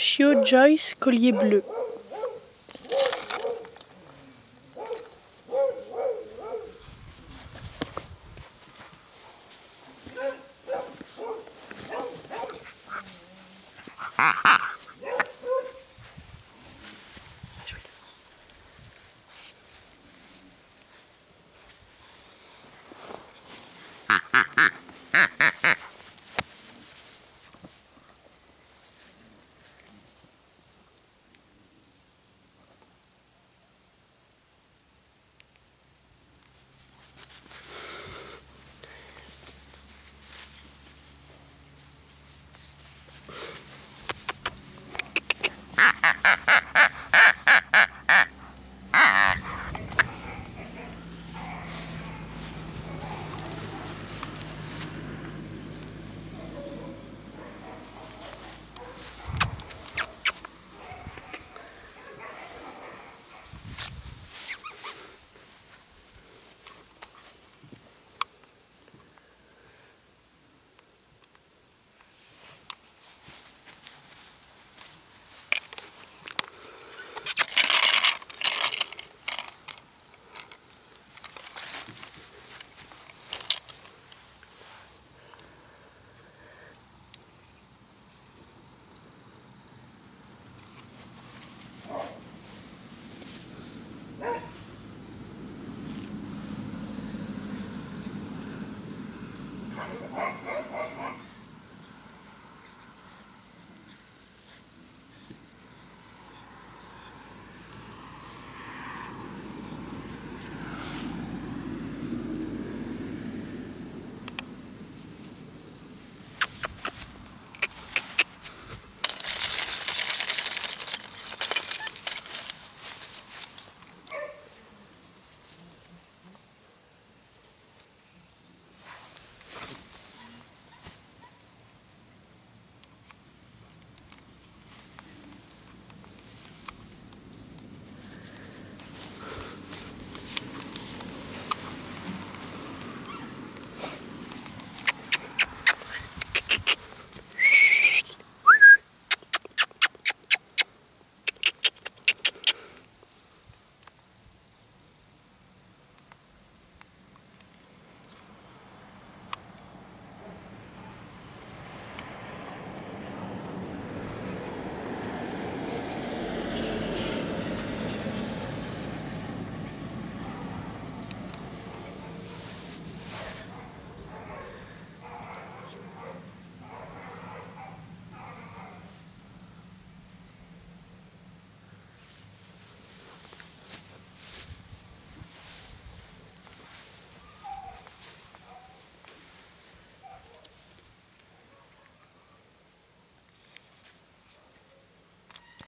Chio Joyce collier bleu. Ah, ah.